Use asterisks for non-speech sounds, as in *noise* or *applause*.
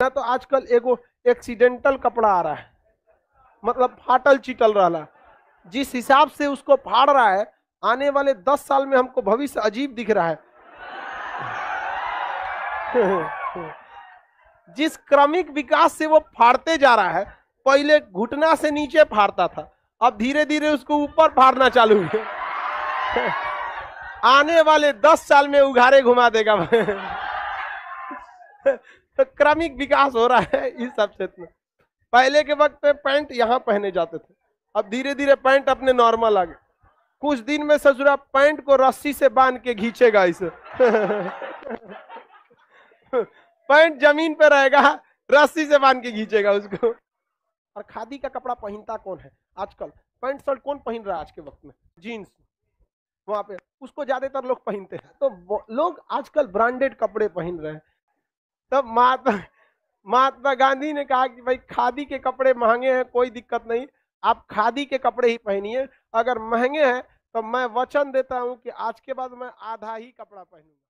ना तो आजकल एगो एक्सीडेंटल कपड़ा आ रहा है। मतलब फाटल चिटल रहा जिस हिसाब से उसको फाड़ रहा है, आने वाले दस साल में हमको भविष्य अजीब दिख रहा है। *laughs* जिस क्रमिक विकास से वो फाड़ते जा रहा है, पहले घुटना से नीचे फाड़ता था, अब धीरे धीरे उसको ऊपर फाड़ना चालू है *laughs* आने वाले दस साल में उघारे घुमा देगा। *laughs* तो *laughs* क्रमिक विकास हो रहा है इस सब क्षेत्र में। पहले के वक्त पे पैंट यहाँ पहने जाते थे। अब धीरे धीरे पैंट अपने नॉर्मल आ गए। कुछ दिन में ससुरा पैंट को रस्सी से बाँध के घींचेगा इसे। *laughs* पैंट ज़मीन पे रहेगा, रस्सी से बाँध के घींचेगा उसको। और खादी का कपड़ा पहनता कौन है? आजकल पैंट शर्ट कौन पहन रहा है आज के वक्त में? जीन्स। वहाँ पे उसको ज़्यादातर लोग पहनते हैं। तो लोग आजकल ब्रांडेड कपड़े पहन रहे हैं। तब महात्मा महात्मा गांधी ने कहा कि भाई, खादी के कपड़े महँगे हैं, कोई दिक्कत नहीं। आप खादी के कपड़े ही पहनिए। अगर महँगे हैं तो मैं वचन देता हूँ कि आज के बाद मैं आधा ही कपड़ा पहनूँगा।